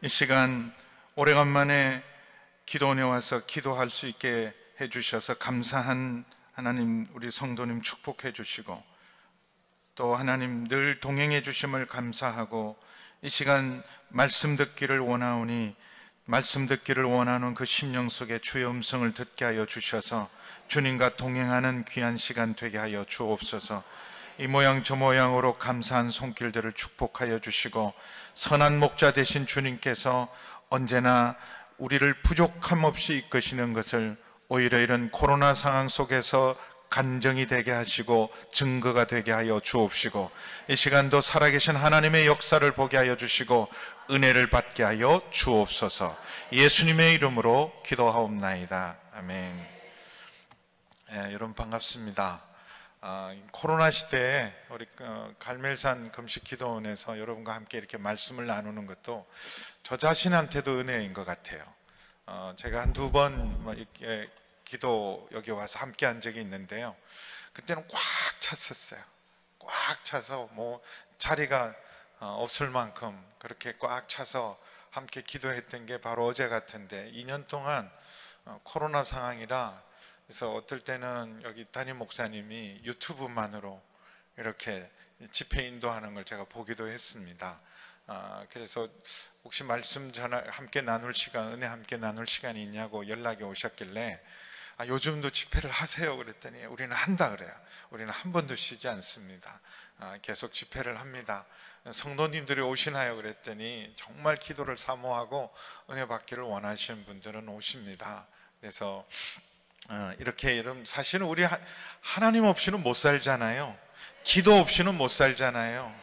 이 시간 오래간만에 기도원에 와서 기도할 수 있게 해주셔서 감사한 하나님 우리 성도님 축복해 주시고 또 하나님 늘 동행해 주심을 감사하고 이 시간 말씀 듣기를 원하오니 말씀 듣기를 원하는 그 심령 속에 주의 음성을 듣게 하여 주셔서 주님과 동행하는 귀한 시간 되게 하여 주옵소서. 이 모양 저 모양으로 감사한 손길들을 축복하여 주시고 선한 목자 되신 주님께서 언제나 우리를 부족함 없이 이끄시는 것을 오히려 이런 코로나 상황 속에서 간정이 되게 하시고 증거가 되게 하여 주옵시고 이 시간도 살아계신 하나님의 역사를 보게 하여 주시고 은혜를 받게 하여 주옵소서. 예수님의 이름으로 기도하옵나이다. 아멘. 예, 여러분 반갑습니다 아, 코로나 시대에 우리 어, 갈멜산 금식 기도원에서 여러분과 함께 이렇게 말씀을 나누는 것도 저 자신한테도 은혜인 것 같아요 어, 제가 한 두번 뭐 이렇게 기도 여기 와서 함께 한 적이 있는데요. 그때는 꽉 찼었어요. 꽉 차서 뭐 자리가 어, 없을 만큼 그렇게 꽉 차서 함께 기도했던 게 바로 어제 같은데 2년 동안 어, 코로나 상황이라 그래서 어떨 때는 여기 담임 목사님이 유튜브만으로 이렇게 집회 인도하는 걸 제가 보기도 했습니다. 아, 그래서 혹시 말씀 전화 함께 나눌 시간, 은혜 함께 나눌 시간이 있냐고 연락이 오셨길래 아, 요즘도 집회를 하세요 그랬더니 우리는 한다 그래요. 우리는 한 번도 쉬지 않습니다. 아, 계속 집회를 합니다. 성도님들이 오시나요 그랬더니 정말 기도를 사모하고 은혜 받기를 원하시는 분들은 오십니다. 그래서 어, 이렇게 여러분 사실은 우리 하나님 없이는 못 살잖아요. 기도 없이는 못 살잖아요.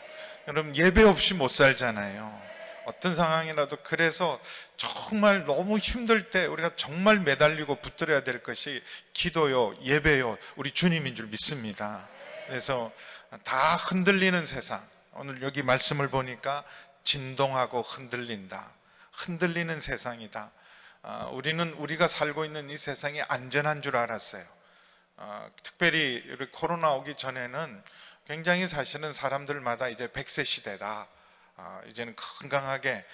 여러분 예배 없이 못 살잖아요. 어떤 상황이라도 그래서 정말 너무 힘들 때 우리가 정말 매달리고 붙들어야 될 것이 기도요, 예배요, 우리 주님인 줄 믿습니다. 그래서 다 흔들리는 세상. 오늘 여기 말씀을 보니까 진동하고 흔들린다. 흔들리는 세상이다. 아, 우리는 우리가 살고 있는 이 세상이 안전한 줄 알았어요. 아, 특별히 코로나 오기 전에는 굉장히 사실은 사람들마다 이제 100세 시대다. 아, 이제는 건강하게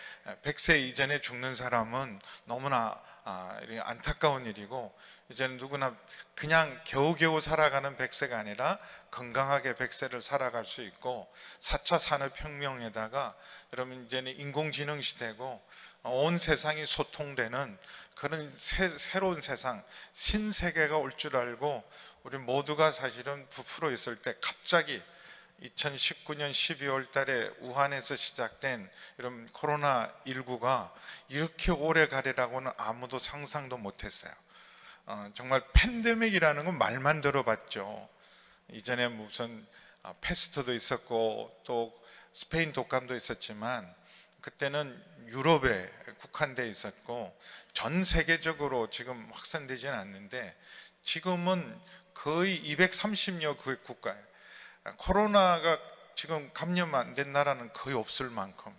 100세 이전에 죽는 사람은 너무나 아, 안타까운 일이고 이제는 누구나 그냥 겨우겨우 살아가는 100세가 아니라 건강하게 100세를 살아갈 수 있고 4차 산업혁명에다가 여러분 이제는 인공지능 시대고 온 세상이 소통되는 그런 새, 새로운 세상 신세계가 올 줄 알고 우리 모두가 사실은 부풀어 있을 때 갑자기 2019년 12월 달에 우한에서 시작된 이런 코로나 19가 이렇게 오래 가리라고는 아무도 상상도 못했어요. 어, 정말 팬데믹이라는 건 말만 들어봤죠. 이전에 무슨 어, 패스트도 있었고 또 스페인 독감도 있었지만 그때는 유럽에 국한돼 있었고 전 세계적으로 지금 확산되지는 않는데 지금은 거의 230여 그 국가에 코로나가 지금 감염 안 된 나라는 거의 없을 만큼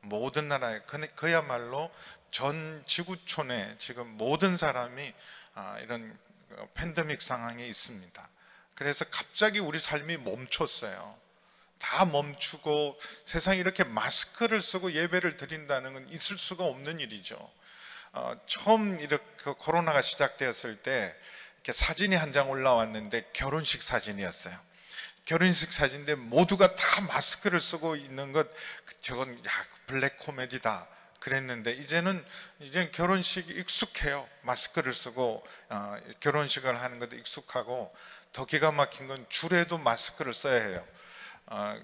모든 나라에 그야말로 전 지구촌에 지금 모든 사람이 아, 이런 팬데믹 상황에 있습니다. 그래서 갑자기 우리 삶이 멈췄어요. 다 멈추고 세상에 이렇게 마스크를 쓰고 예배를 드린다는 건 있을 수가 없는 일이죠. 어, 처음 이렇게 코로나가 시작되었을 때 이렇게 사진이 한 장 올라왔는데 결혼식 사진이었어요. 결혼식 사진인데 모두가 다 마스크를 쓰고 있는 것 저건 야 블랙 코미디다 그랬는데 이제는 이제 결혼식 익숙해요 마스크를 쓰고 어, 결혼식을 하는 것도 익숙하고 더 기가 막힌 건 줄에도 마스크를 써야 해요 어,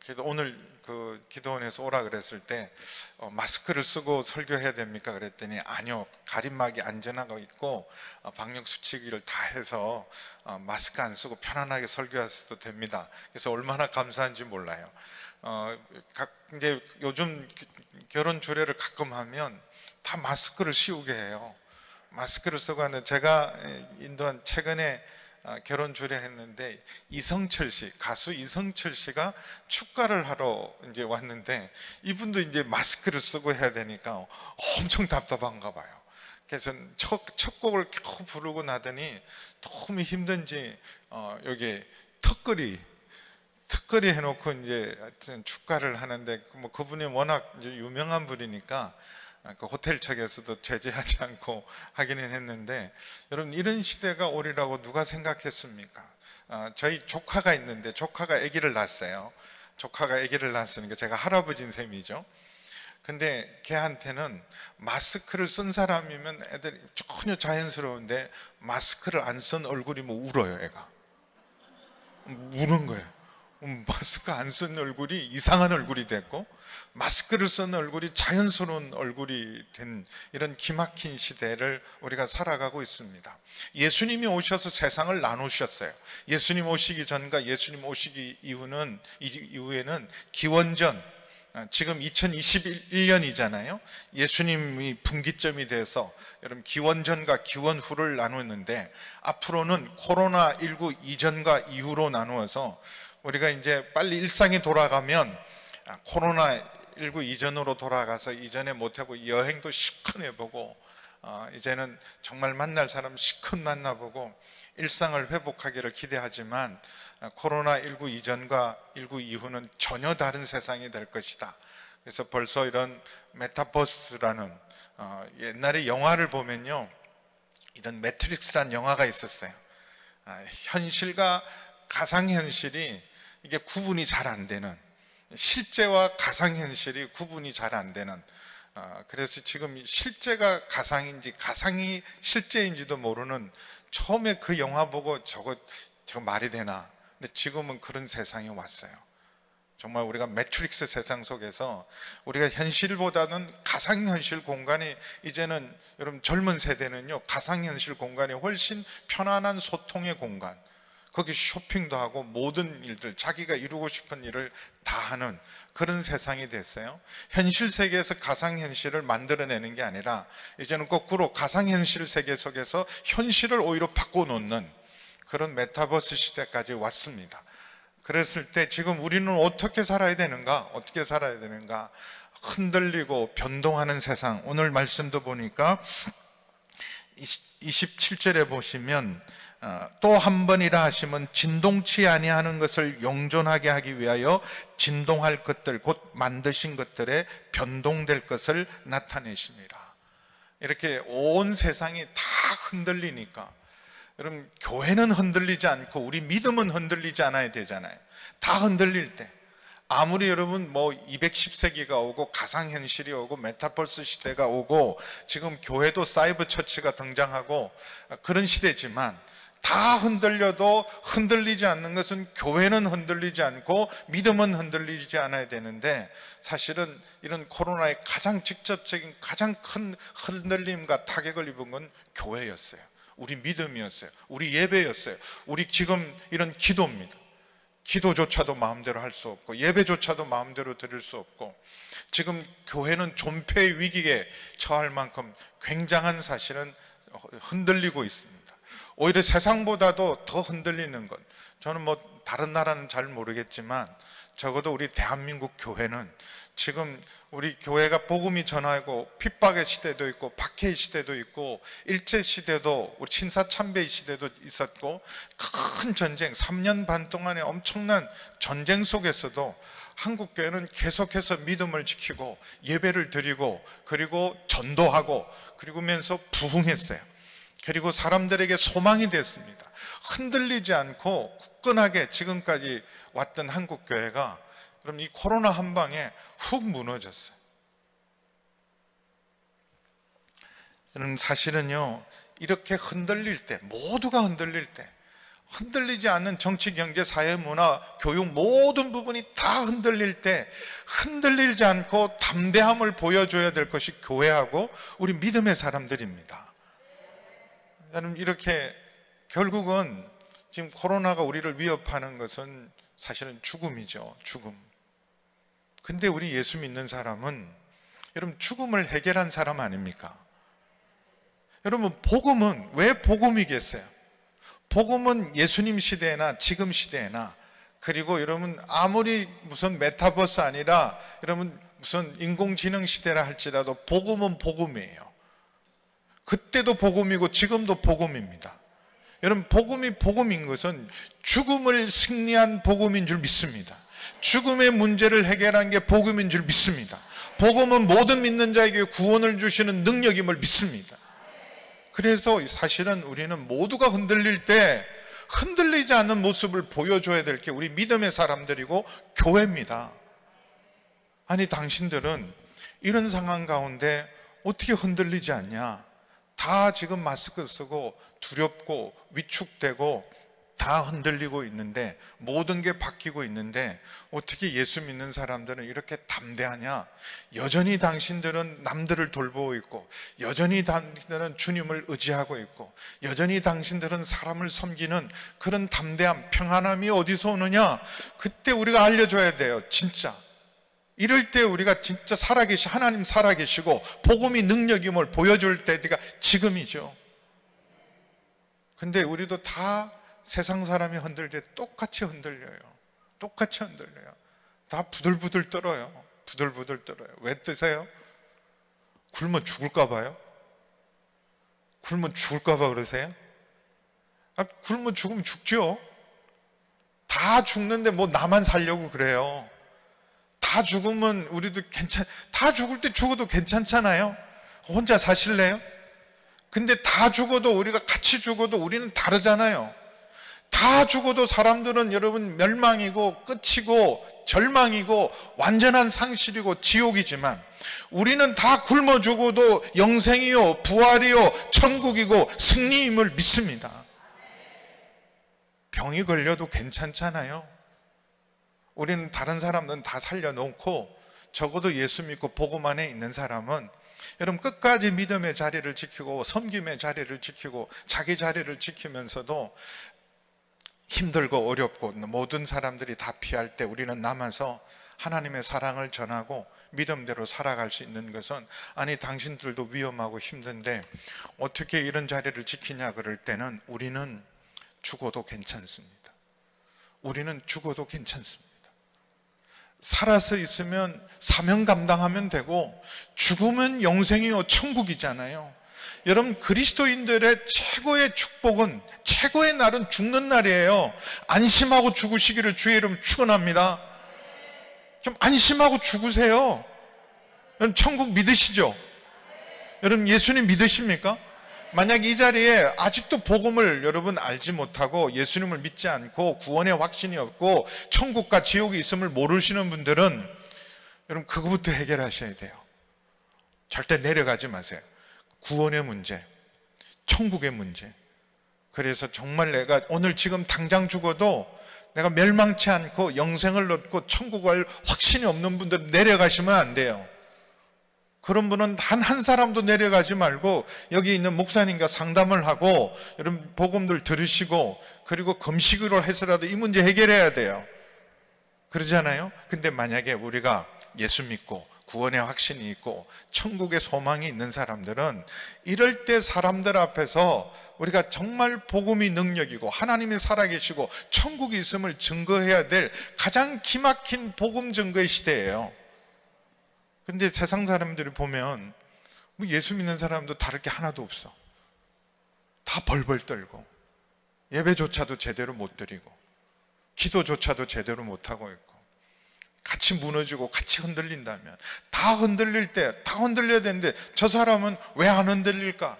그래도 오늘 그 기도원에서 오라 그랬을 때 어, 마스크를 쓰고 설교해야 됩니까? 그랬더니 아니요 가림막이 안전하고 있고 어, 방역 수칙을 다 해서 어, 마스크 안 쓰고 편안하게 설교하셔도 됩니다. 그래서 얼마나 감사한지 몰라요. 어, 각, 이제 요즘 결혼 주례를 가끔 하면 다 마스크를 씌우게 해요. 마스크를 쓰고 하는 제가 인도한 최근에 아, 결혼 주례했는데 이성철 씨 가수 이성철 씨가 축가를 하러 이제 왔는데 이분도 이제 마스크를 쓰고 해야 되니까 엄청 답답한가 봐요. 그래서 첫, 첫 곡을 겨우 부르고 나더니 너무 힘든지 어, 여기 턱걸이 특거리 해놓고 이제 축가를 하는데 뭐 그분이 워낙 유명한 분이니까 그 호텔 측에서도 제재하지 않고 하기는 했는데 여러분 이런 시대가 오리라고 누가 생각했습니까? 아, 저희 조카가 있는데 조카가 아기를 낳았어요. 조카가 아기를 낳았으니까 제가 할아버지인 셈이죠. 근데 걔한테는 마스크를 쓴 사람이면 애들이 전혀 자연스러운데 마스크를 안 쓴 얼굴이 뭐 울어요, 애가. 우는 거예요. 음, 마스크 안 쓴 얼굴이 이상한 얼굴이 됐고 마스크를 쓴 얼굴이 자연스러운 얼굴이 된 이런 기막힌 시대를 우리가 살아가고 있습니다. 예수님이 오셔서 세상을 나누셨어요. 예수님 오시기 전과 예수님 오시기 이후는 이후에는 기원전 아, 지금 2021년이잖아요. 예수님이 분기점이 돼서 여러분 기원전과 기원 후를 나누었는데 앞으로는 코로나 19 이전과 이후로 나누어서 우리가 이제 빨리 일상이 돌아가면 아, 코로나19 이전으로 돌아가서 이전에 못해보고 여행도 시큰 해보고 어, 이제는 정말 만날 사람 시큰 만나보고 일상을 회복하기를 기대하지만 아, 코로나19 이전과 19 이후는 전혀 다른 세상이 될 것이다. 그래서 벌써 이런 메타버스라는 어, 옛날에 영화를 보면요. 이런 매트릭스라는 영화가 있었어요. 아, 현실과 가상현실이 이게 구분이 잘 안 되는 실제와 가상현실이 구분이 잘 안 되는 어, 그래서 지금 실제가 가상인지 가상이 실제인지도 모르는 처음에 그 영화 보고 저거 저거 말이 되나. 근데 지금은 그런 세상이 왔어요. 정말 우리가 매트릭스 세상 속에서 우리가 현실보다는 가상현실 공간이 이제는 여러분 젊은 세대는요 가상현실 공간이 훨씬 편안한 소통의 공간 거기 쇼핑도 하고 모든 일들 자기가 이루고 싶은 일을 다 하는 그런 세상이 됐어요. 현실 세계에서 가상 현실을 만들어내는 게 아니라 이제는 거꾸로 가상 현실 세계 속에서 현실을 오히려 바꿔 놓는 그런 메타버스 시대까지 왔습니다. 그랬을 때 지금 우리는 어떻게 살아야 되는가? 어떻게 살아야 되는가? 흔들리고 변동하는 세상. 오늘 말씀도 보니까 27절에 보시면 어, 또 한 번이라 하시면 진동치 아니하는 것을 영존하게 하기 위하여 진동할 것들 곧 만드신 것들에 변동될 것을 나타내십니다. 이렇게 온 세상이 다 흔들리니까 여러분 교회는 흔들리지 않고 우리 믿음은 흔들리지 않아야 되잖아요. 다 흔들릴 때 아무리 여러분 뭐 210세기가 오고 가상현실이 오고 메타버스 시대가 오고 지금 교회도 사이버 처치가 등장하고 그런 시대지만 다 흔들려도 흔들리지 않는 것은 교회는 흔들리지 않고 믿음은 흔들리지 않아야 되는데 사실은 이런 코로나의 가장 직접적인 가장 큰 흔들림과 타격을 입은 건 교회였어요. 우리 믿음이었어요. 우리 예배였어요. 우리 지금 이런 기도입니다. 기도조차도 마음대로 할 수 없고 예배조차도 마음대로 드릴 수 없고 지금 교회는 존폐 위기에 처할 만큼 굉장한 사실은 흔들리고 있습니다. 오히려 세상보다도 더 흔들리는 것. 저는 뭐 다른 나라는 잘 모르겠지만 적어도 우리 대한민국 교회는 지금 우리 교회가 복음이 전하고 핍박의 시대도 있고 박해의 시대도 있고 일제 시대도 우리 친사 참배의 시대도 있었고 큰 전쟁 3년 반 동안의 엄청난 전쟁 속에서도 한국 교회는 계속해서 믿음을 지키고 예배를 드리고 그리고 전도하고 그리고면서 부흥했어요. 그리고 사람들에게 소망이 됐습니다. 흔들리지 않고 굳건하게 지금까지 왔던 한국 교회가 그럼 이 코로나 한 방에 훅 무너졌어요. 저는 사실은요, 이렇게 흔들릴 때, 모두가 흔들릴 때, 흔들리지 않는 정치, 경제, 사회, 문화, 교육 모든 부분이 다 흔들릴 때 흔들리지 않고 담대함을 보여줘야 될 것이 교회하고 우리 믿음의 사람들입니다. 여러분 이렇게 결국은 지금 코로나가 우리를 위협하는 것은 사실은 죽음이죠. 죽음. 근데 우리 예수 믿는 사람은 여러분 죽음을 해결한 사람 아닙니까? 여러분 복음은 왜 복음이겠어요? 복음은 예수님 시대나 지금 시대나 그리고 여러분 아무리 무슨 메타버스 아니라 여러분 무슨 인공지능 시대라 할지라도 복음은 복음이에요. 그때도 복음이고 지금도 복음입니다. 여러분 복음이 복음인 것은 죽음을 승리한 복음인 줄 믿습니다. 죽음의 문제를 해결한 게 복음인 줄 믿습니다. 복음은 모든 믿는 자에게 구원을 주시는 능력임을 믿습니다. 그래서 사실은 우리는 모두가 흔들릴 때 흔들리지 않는 모습을 보여줘야 될 게 우리 믿음의 사람들이고 교회입니다. 아니, 당신들은 이런 상황 가운데 어떻게 흔들리지 않냐? 다 지금 마스크 쓰고 두렵고 위축되고 다 흔들리고 있는데 모든 게 바뀌고 있는데 어떻게 예수 믿는 사람들은 이렇게 담대하냐? 여전히 당신들은 남들을 돌보고 있고 여전히 당신들은 주님을 의지하고 있고 여전히 당신들은 사람을 섬기는 그런 담대함, 평안함이 어디서 오느냐? 그때 우리가 알려줘야 돼요. 진짜. 이럴 때 우리가 진짜 살아계시 하나님 살아계시고 복음이 능력임을 보여줄 때가 지금이죠. 근데 우리도 다 세상 사람이 흔들 때 똑같이 흔들려요. 똑같이 흔들려요. 다 부들부들 떨어요. 부들부들 떨어요. 왜 뜨세요? 굶어 죽을까 봐요? 굶어 죽을까 봐 그러세요? 아, 굶어 죽으면 죽죠. 다 죽는데 뭐 나만 살려고 그래요. 다 죽으면 우리도 괜찮, 다 죽을 때 죽어도 괜찮잖아요. 혼자 사실래요? 근데 다 죽어도 우리가 같이 죽어도 우리는 다르잖아요. 다 죽어도 사람들은 여러분 멸망이고 끝이고 절망이고 완전한 상실이고 지옥이지만 우리는 다 굶어 죽어도 영생이요 부활이요 천국이고 승리임을 믿습니다. 병이 걸려도 괜찮잖아요. 우리는 다른 사람들은 다 살려놓고 적어도 예수 믿고 복음 안에 있는 사람은 여러분 끝까지 믿음의 자리를 지키고 섬김의 자리를 지키고 자기 자리를 지키면서도 힘들고 어렵고 모든 사람들이 다 피할 때 우리는 남아서 하나님의 사랑을 전하고 믿음대로 살아갈 수 있는 것은 아니 당신들도 위험하고 힘든데 어떻게 이런 자리를 지키냐 그럴 때는 우리는 죽어도 괜찮습니다. 우리는 죽어도 괜찮습니다. 살아서 있으면 사명 감당하면 되고 죽으면 영생이요 천국이잖아요. 여러분 그리스도인들의 최고의 축복은 최고의 날은 죽는 날이에요. 안심하고 죽으시기를 주의 이름 축원합니다. 좀 안심하고 죽으세요. 여러분 천국 믿으시죠? 여러분 예수님 믿으십니까? 만약 이 자리에 아직도 복음을 여러분 알지 못하고 예수님을 믿지 않고 구원의 확신이 없고 천국과 지옥이 있음을 모르시는 분들은 여러분 그거부터 해결하셔야 돼요. 절대 내려가지 마세요. 구원의 문제, 천국의 문제. 그래서 정말 내가 오늘 지금 당장 죽어도 내가 멸망치 않고 영생을 얻고 천국을 확신이 없는 분들 내려가시면 안 돼요. 그런 분은 단 한 사람도 내려가지 말고 여기 있는 목사님과 상담을 하고 여러분 복음들 들으시고 그리고 금식으로 해서라도 이 문제 해결해야 돼요. 그러잖아요. 근데 만약에 우리가 예수 믿고 구원의 확신이 있고 천국의 소망이 있는 사람들은 이럴 때 사람들 앞에서 우리가 정말 복음이 능력이고 하나님이 살아계시고 천국이 있음을 증거해야 될 가장 기막힌 복음 증거의 시대예요. 근데 세상 사람들이 보면 뭐 예수 믿는 사람도 다를 게 하나도 없어. 다 벌벌 떨고 예배조차도 제대로 못 드리고 기도조차도 제대로 못 하고 있고 같이 무너지고 같이 흔들린다면 다 흔들릴 때 다 흔들려야 되는데 저 사람은 왜 안 흔들릴까?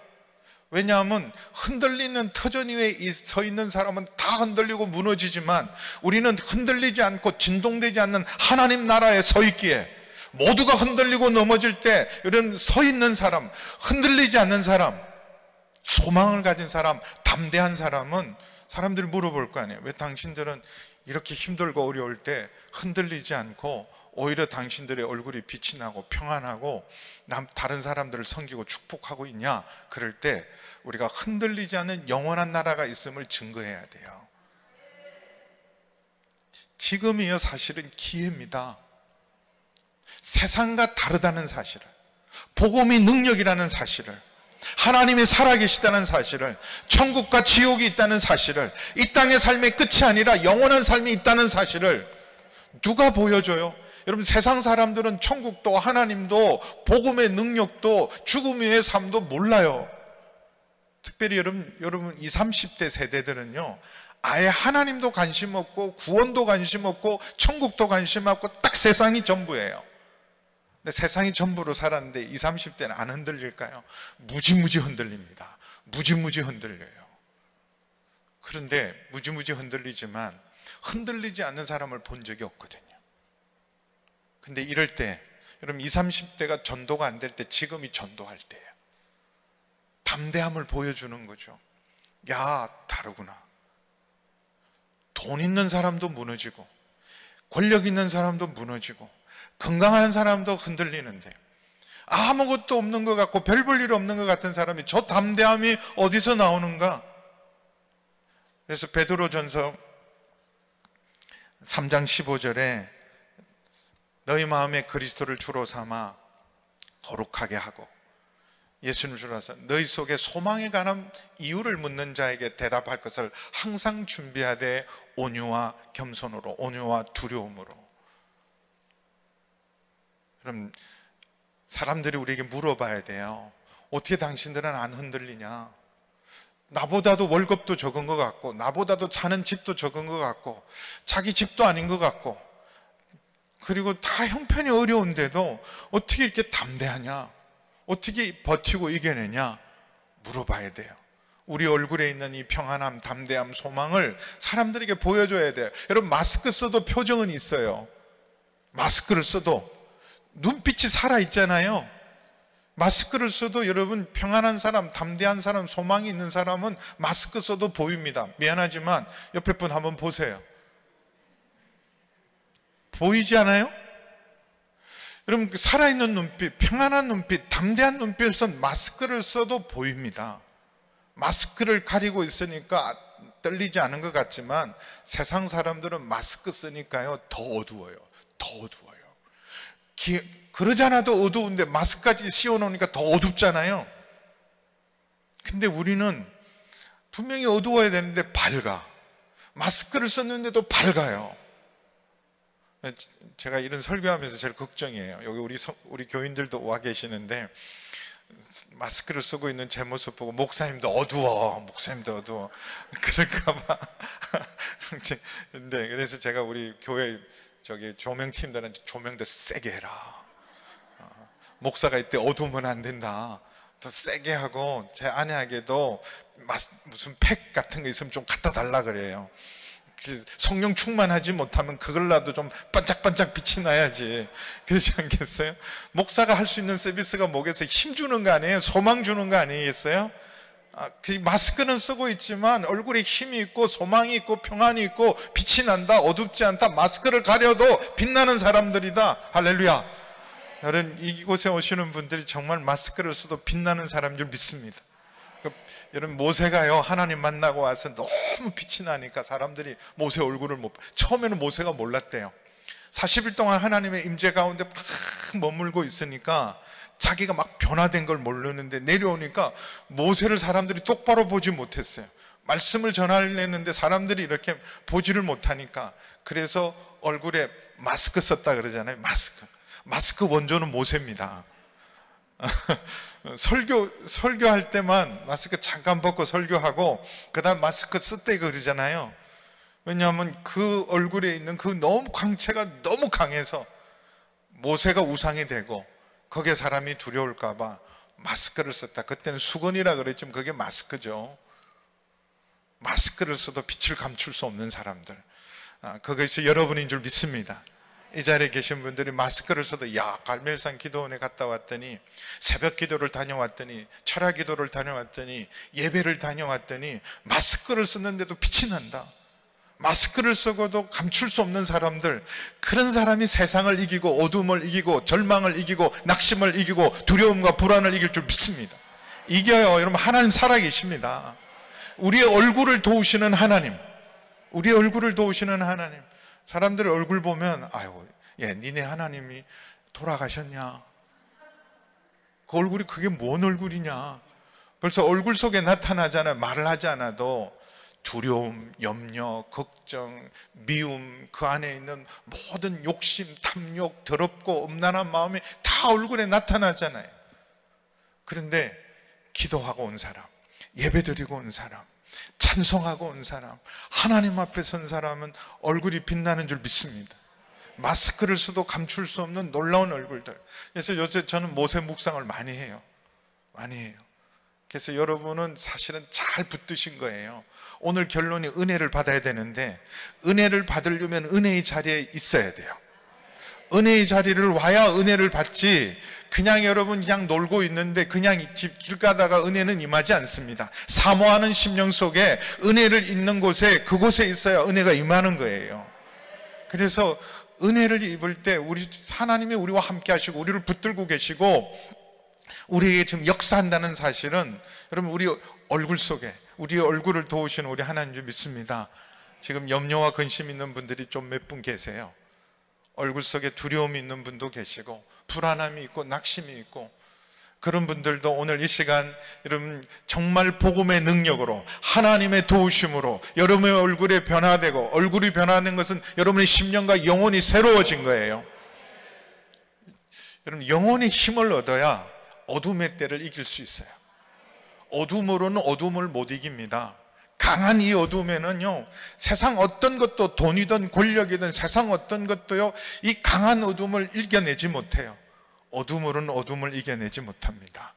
왜냐하면 흔들리는 터전 위에 서 있는 사람은 다 흔들리고 무너지지만 우리는 흔들리지 않고 진동되지 않는 하나님 나라에 서 있기에 모두가 흔들리고 넘어질 때 이런 서 있는 사람, 흔들리지 않는 사람, 소망을 가진 사람, 담대한 사람은 사람들이 물어볼 거 아니에요. 왜 당신들은 이렇게 힘들고 어려울 때 흔들리지 않고 오히려 당신들의 얼굴이 빛이 나고 평안하고 남 다른 사람들을 섬기고 축복하고 있냐? 그럴 때 우리가 흔들리지 않는 영원한 나라가 있음을 증거해야 돼요. 지금이요 사실은 기회입니다. 세상과 다르다는 사실을, 복음이 능력이라는 사실을, 하나님이 살아계시다는 사실을, 천국과 지옥이 있다는 사실을, 이 땅의 삶의 끝이 아니라 영원한 삶이 있다는 사실을 누가 보여줘요? 여러분 세상 사람들은 천국도 하나님도 복음의 능력도 죽음 위의 삶도 몰라요. 특별히 여러분, 여러분 20, 30대 세대들은요. 아예 하나님도 관심 없고 구원도 관심 없고 천국도 관심 없고 딱 세상이 전부예요. 근데 세상이 전부로 살았는데 20, 30대는 안 흔들릴까요? 무지무지 흔들립니다. 무지무지 흔들려요. 그런데 무지무지 흔들리지만 흔들리지 않는 사람을 본 적이 없거든요. 근데 이럴 때 여러분 20, 30대가 전도가 안 될 때 지금이 전도할 때예요. 담대함을 보여주는 거죠. 야, 다르구나. 돈 있는 사람도 무너지고, 권력 있는 사람도 무너지고, 건강한 사람도 흔들리는데, 아무것도 없는 것 같고, 별 볼 일 없는 것 같은 사람이 저 담대함이 어디서 나오는가? 그래서 베드로 전서 3장 15절에 너희 마음에 그리스도를 주로 삼아 거룩하게 하고 예수님 주라서 너희 속에 소망에 관한 이유를 묻는 자에게 대답할 것을 항상 준비하되 온유와 겸손으로 온유와 두려움으로 그럼 사람들이 우리에게 물어봐야 돼요 어떻게 당신들은 안 흔들리냐 나보다도 월급도 적은 것 같고 나보다도 사는 집도 적은 것 같고 자기 집도 아닌 것 같고 그리고 다 형편이 어려운데도 어떻게 이렇게 담대하냐 어떻게 버티고 이겨내냐 물어봐야 돼요. 우리 얼굴에 있는 이 평안함, 담대함, 소망을 사람들에게 보여줘야 돼요. 여러분 마스크 써도 표정은 있어요. 마스크를 써도 눈빛이 살아 있잖아요. 마스크를 써도 여러분 평안한 사람, 담대한 사람, 소망이 있는 사람은 마스크 써도 보입니다. 미안하지만 옆에 분 한번 보세요. 보이지 않아요? 여러분 그 살아있는 눈빛, 평안한 눈빛, 담대한 눈빛에서 마스크를 써도 보입니다. 마스크를 가리고 있으니까 떨리지 않은 것 같지만 세상 사람들은 마스크 쓰니까요 더 어두워요. 더 어두워요. 기, 그러지 않아도 어두운데 마스크까지 씌워놓으니까 더 어둡잖아요. 근데 우리는 분명히 어두워야 되는데 밝아. 마스크를 썼는데도 밝아요. 제가 이런 설교하면서 제일 걱정이에요. 여기 우리 우리 교인들도 와 계시는데 마스크를 쓰고 있는 제 모습 보고 목사님도 어두워, 목사님도 어두워. 그럴까봐. 근데 그래서 제가 우리 교회 저기 조명팀들은 조명도 세게 해라. 어, 목사가 이때 어두우면 안 된다. 더 세게 하고 제 아내에게도 무슨 팩 같은 거 있으면 좀 갖다 달라 그래요. 그 성령 충만하지 못하면 그걸라도 좀 반짝반짝 빛이 나야지. 그렇지 않겠어요? 목사가 할 수 있는 서비스가 뭐겠어요? 힘 주는 거 아니에요? 소망 주는 거 아니겠어요? 아, 그 마스크는 쓰고 있지만 얼굴에 힘이 있고 소망이 있고 평안이 있고 빛이 난다 어둡지 않다 마스크를 가려도 빛나는 사람들이다. 할렐루야. 여러분 이곳에 오시는 분들이 정말 마스크를 써도 빛나는 사람인 줄 믿습니다. 그, 여러분 모세가요 하나님 만나고 와서 너무 빛이 나니까 사람들이 모세 얼굴을 못 처음에는 모세가 몰랐대요. 40일 동안 하나님의 임재 가운데 막 머물고 있으니까 자기가 막 변화된 걸 모르는데 내려오니까 모세를 사람들이 똑바로 보지 못했어요. 말씀을 전하려는데 사람들이 이렇게 보지를 못하니까 그래서 얼굴에 마스크 썼다 그러잖아요 마스크. 마스크 원조는 모세입니다. 설교, 설교할 때만 마스크 잠깐 벗고 설교하고, 그 다음 마스크 쓸때 그러잖아요. 왜냐하면 그 얼굴에 있는 그 너무 광채가 너무 강해서 모세가 우상이 되고, 거기에 사람이 두려울까봐 마스크를 썼다. 그때는 수건이라 그랬지만 그게 마스크죠. 마스크를 써도 빛을 감출 수 없는 사람들. 아, 그것이 여러분인 줄 믿습니다. 이 자리에 계신 분들이 마스크를 써도 야 갈멜산 기도원에 갔다 왔더니 새벽 기도를 다녀왔더니 철학 기도를 다녀왔더니 예배를 다녀왔더니 마스크를 쓰는데도 빛이 난다 마스크를 쓰고도 감출 수 없는 사람들 그런 사람이 세상을 이기고 어둠을 이기고 절망을 이기고 낙심을 이기고 두려움과 불안을 이길 줄 믿습니다 이겨요 여러분 하나님 살아계십니다 우리의 얼굴을 도우시는 하나님 우리의 얼굴을 도우시는 하나님 사람들 얼굴 보면 아유, 예, 니네 하나님이 돌아가셨냐? 그 얼굴이 그게 뭔 얼굴이냐? 벌써 얼굴 속에 나타나잖아요. 말을 하지 않아도 두려움, 염려, 걱정, 미움, 그 안에 있는 모든 욕심, 탐욕, 더럽고 음란한 마음이 다 얼굴에 나타나잖아요. 그런데 기도하고 온 사람, 예배드리고 온 사람, 찬송하고 온 사람, 하나님 앞에 선 사람은 얼굴이 빛나는 줄 믿습니다. 마스크를 써도 감출 수 없는 놀라운 얼굴들. 그래서 요새 저는 모세 묵상을 많이 해요. 많이 해요. 그래서 여러분은 사실은 잘 붙드신 거예요. 오늘 결론이 은혜를 받아야 되는데 은혜를 받으려면 은혜의 자리에 있어야 돼요. 은혜의 자리를 와야 은혜를 받지 그냥 여러분 그냥 놀고 있는데 그냥 길 가다가 은혜는 임하지 않습니다. 사모하는 심령 속에 은혜를 있는 곳에 그곳에 있어야 은혜가 임하는 거예요. 그래서 은혜를 입을 때 우리 하나님이 우리와 함께 하시고 우리를 붙들고 계시고 우리에게 지금 역사한다는 사실은 여러분 우리 얼굴 속에 우리 얼굴을 도우시는 우리 하나님 줄 믿습니다. 지금 염려와 근심 있는 분들이 좀 몇 분 계세요. 얼굴 속에 두려움이 있는 분도 계시고 불안함이 있고 낙심이 있고 그런 분들도 오늘 이 시간 여러분 정말 복음의 능력으로 하나님의 도우심으로 여러분의 얼굴에 변화되고 얼굴이 변화하는 것은 여러분의 심령과 영혼이 새로워진 거예요. 여러분 영혼의 힘을 얻어야 어둠의 때를 이길 수 있어요. 어둠으로는 어둠을 못 이깁니다. 강한 이 어둠에는요, 세상 어떤 것도 돈이든 권력이든 세상 어떤 것도요, 이 강한 어둠을 이겨내지 못해요. 어둠으로는 어둠을 이겨내지 못합니다.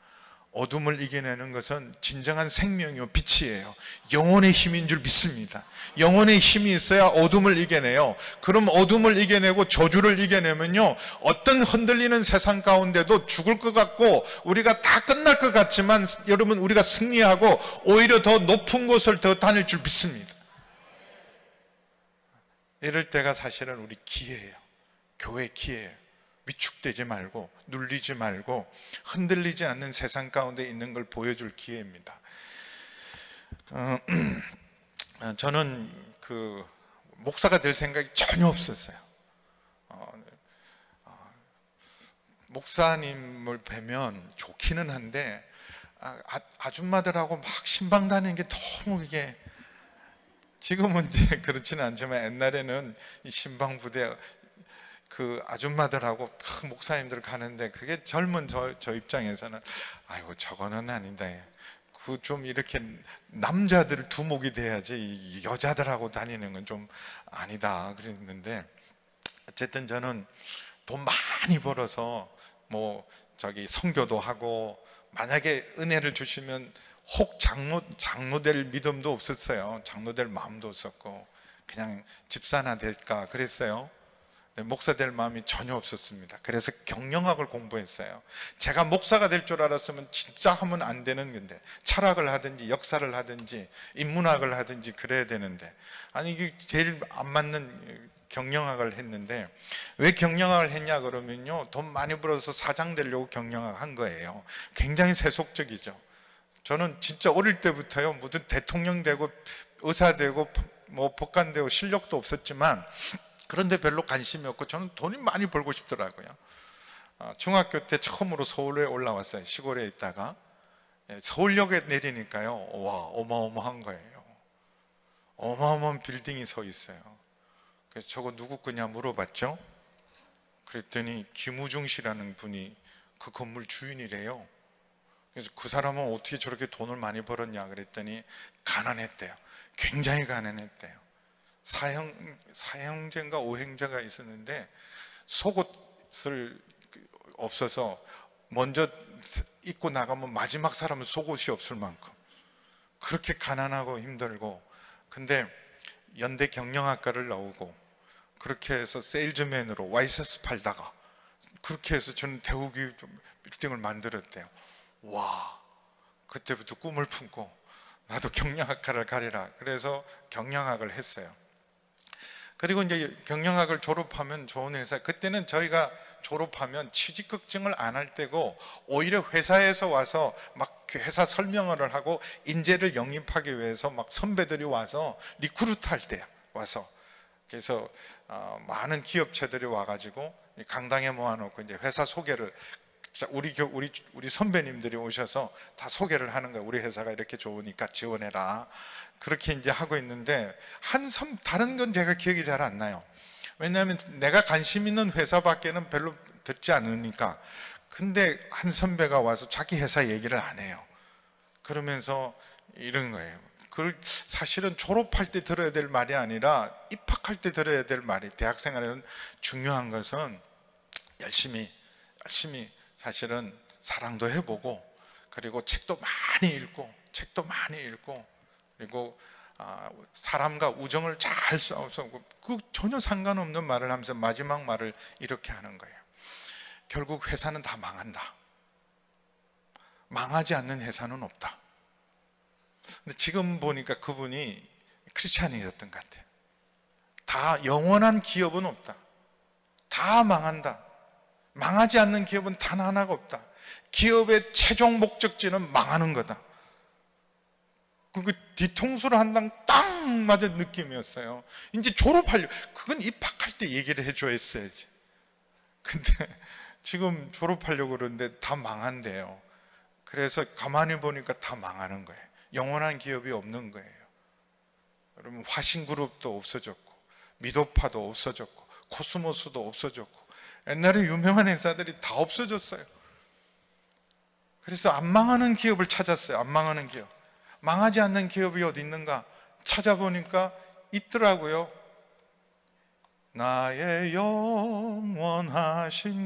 어둠을 이겨내는 것은 진정한 생명이요 빛이에요. 영혼의 힘인 줄 믿습니다. 영혼의 힘이 있어야 어둠을 이겨내요. 그럼 어둠을 이겨내고 저주를 이겨내면요. 어떤 흔들리는 세상 가운데도 죽을 것 같고 우리가 다 끝날 것 같지만 여러분 우리가 승리하고 오히려 더 높은 곳을 더 다닐 줄 믿습니다. 이럴 때가 사실은 우리 기회예요. 교회 기회예요. 위축되지 말고 눌리지 말고 흔들리지 않는 세상 가운데 있는 걸 보여줄 기회입니다. 어, 저는 그 목사가 될 생각이 전혀 없었어요. 어, 어, 목사님을 뵈면 좋기는 한데 아, 아 줌마들하고 막 신방 다니는 게 너무 이게 지금은 이제 그렇지는 않지만 옛날에는 이 신방 부대 그 아줌마들하고 그 목사님들 가는데 그게 젊은 저, 저 입장에서는 아이고 저거는 아닌데 그좀 이렇게 남자들 두목이 돼야지 여자들하고 다니는 건 좀 아니다 그랬는데 어쨌든 저는 돈 많이 벌어서 뭐 저기 성교도 하고 만약에 은혜를 주시면 혹 장로 장로 될 믿음도 없었어요. 장로 될 마음도 없었고 그냥 집사나 될까 그랬어요. 네, 목사 될 마음이 전혀 없었습니다. 그래서 경영학을 공부했어요. 제가 목사가 될 줄 알았으면 진짜 하면 안 되는 건데 철학을 하든지 역사를 하든지 인문학을 하든지 그래야 되는데 아니 이게 제일 안 맞는 경영학을 했는데 왜 경영학을 했냐 그러면요 돈 많이 벌어서 사장 되려고 경영학 한 거예요. 굉장히 세속적이죠. 저는 진짜 어릴 때부터요 무슨 대통령 되고 의사 되고 뭐 법관 되고 실력도 없었지만 그런데 별로 관심이 없고 저는 돈이 많이 벌고 싶더라고요. 어, 중학교 때 처음으로 서울에 올라왔어요. 시골에 있다가 예, 서울역에 내리니까요. 와 어마어마한 거예요. 어마어마한 빌딩이 서 있어요. 그래서 저거 누구 거냐 물어봤죠. 그랬더니 김우중 씨라는 분이 그 건물 주인이래요. 그래서 그 사람은 어떻게 저렇게 돈을 많이 벌었냐 그랬더니 가난했대요. 굉장히 가난했대요. 사형, 사형제인가 오행제가 있었는데 속옷을 없어서 먼저 입고 나가면 마지막 사람은 속옷이 없을 만큼 그렇게 가난하고 힘들고 근데 연대 경영학과를 나오고 그렇게 해서 세일즈맨으로 와이셔츠 팔다가 그렇게 해서 저는 대우기 빌딩을 만들었대요. 와 그때부터 꿈을 품고 나도 경영학과를 가리라. 그래서 경영학을 했어요 그리고 이제 경영학을 졸업하면 좋은 회사. 그때는 저희가 졸업하면 취직 걱정을 안 할 때고 오히려 회사에서 와서 막그 회사 설명을 하고 인재를 영입하기 위해서 막 선배들이 와서 recruit 할 때 와서 그래서 어, 많은 기업체들이 와가지고 강당에 모아놓고 이제 회사 소개를 우리 우리 우리 선배님들이 오셔서 다 소개를 하는 거예요. 우리 회사가 이렇게 좋으니까 지원해라. 그렇게 이제 하고 있는데 한 선, 다른 건 제가 기억이 잘 안 나요. 왜냐하면 내가 관심 있는 회사밖에는 별로 듣지 않으니까. 근데 한 선배가 와서 자기 회사 얘기를 안 해요. 그러면서 이런 거예요. 그걸 사실은 졸업할 때 들어야 될 말이 아니라 입학할 때 들어야 될 말이 대학 생활에는 중요한 것은 열심히 열심히 사실은 사랑도 해보고 그리고 책도 많이 읽고 책도 많이 읽고 그리고 아, 사람과 우정을 잘 싸워서 그 전혀 상관없는 말을 하면서 마지막 말을 이렇게 하는 거예요. 결국 회사는 다 망한다. 망하지 않는 회사는 없다. 근데 지금 보니까 그분이 크리스찬이었던 것 같아요. 다 영원한 기업은 없다. 다 망한다. 망하지 않는 기업은 단 하나가 없다. 기업의 최종 목적지는 망하는 거다. 그 뒤통수를 한당딱 맞은 느낌이었어요. 이제 졸업하려 그건 입학할 때 얘기를 해줘 했어야지. 근데 지금 졸업하려고 그러는데 다 망한대요. 그래서 가만히 보니까 다 망하는 거예요. 영원한 기업이 없는 거예요. 여러분 화신그룹도 없어졌고 미도파도 없어졌고 코스모스도 없어졌고 옛날에 유명한 회사들이 다 없어졌어요. 그래서 안 망하는 기업을 찾았어요. 안 망하는 기업. 망하지 않는 기업이 어디 있는가 찾아보니까 있더라고요. 나의 영원하신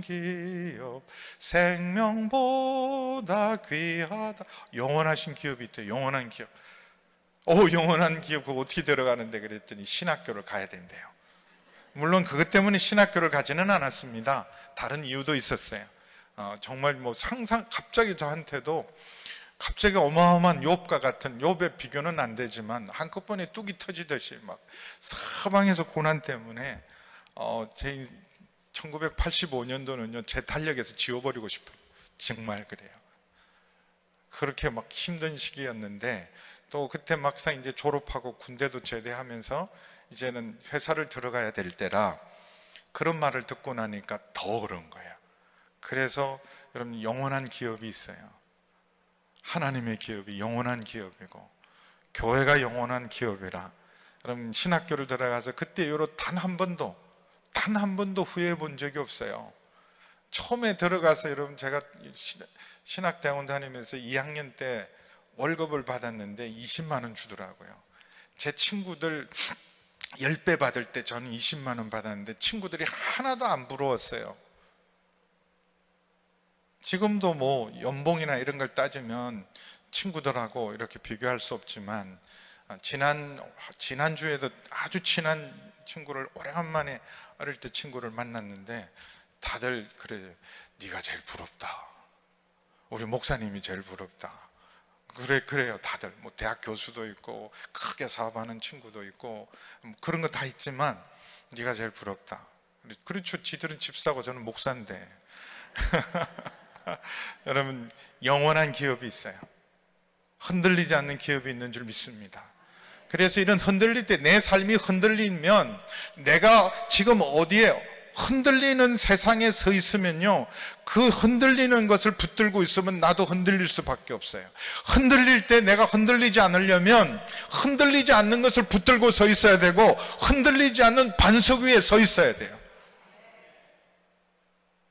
기업 생명보다 귀하다. 영원하신 기업이 있대 영원한 기업. 어 영원한 기업 그거 어떻게 들어가는데 그랬더니 신학교를 가야 된대요. 물론 그것 때문에 신학교를 가지는 않았습니다. 다른 이유도 있었어요. 어, 정말 뭐 상상 갑자기 저한테도 갑자기 어마어마한 욥과 같은 욥의 비교는 안 되지만 한꺼번에 뚝이 터지듯이 막 사방에서 고난 때문에 어, 제 1985년도는요, 제 탄력에서 지워버리고 싶어요. 정말 그래요. 그렇게 막 힘든 시기였는데, 또 그때 막상 이제 졸업하고 군대도 제대하면서 이제는 회사를 들어가야 될 때라 그런 말을 듣고 나니까 더 그런 거예요. 그래서 여러분 영원한 기업이 있어요. 하나님의 기업이 영원한 기업이고 교회가 영원한 기업이라 여러분 신학교를 들어가서 그때 이후로 단 한 번도 단 한 번도 후회해 본 적이 없어요. 처음에 들어가서 여러분 제가 신학대학원 다니면서 2학년 때 월급을 받았는데 20만 원 주더라고요. 제 친구들 10배 받을 때 저는 20만 원 받았는데 친구들이 하나도 안 부러웠어요. 지금도 뭐 연봉이나 이런 걸 따지면 친구들하고 이렇게 비교할 수 없지만 지난 지난주에도 아주 친한 친구를 오래간만에 어릴 때 친구를 만났는데 다들 그래 네가 제일 부럽다. 우리 목사님이 제일 부럽다. 그래 그래요 다들 뭐 대학 교수도 있고 크게 사업하는 친구도 있고 뭐 그런 거 다 있지만 네가 제일 부럽다. 그렇죠. 지들은 집 사고 저는 목사인데 여러분 영원한 기업이 있어요. 흔들리지 않는 기업이 있는 줄 믿습니다. 그래서 이런 흔들릴 때 내 삶이 흔들리면 내가 지금 어디에 흔들리는 세상에 서 있으면요. 그 흔들리는 것을 붙들고 있으면 나도 흔들릴 수밖에 없어요. 흔들릴 때 내가 흔들리지 않으려면 흔들리지 않는 것을 붙들고 서 있어야 되고 흔들리지 않는 반석 위에 서 있어야 돼요.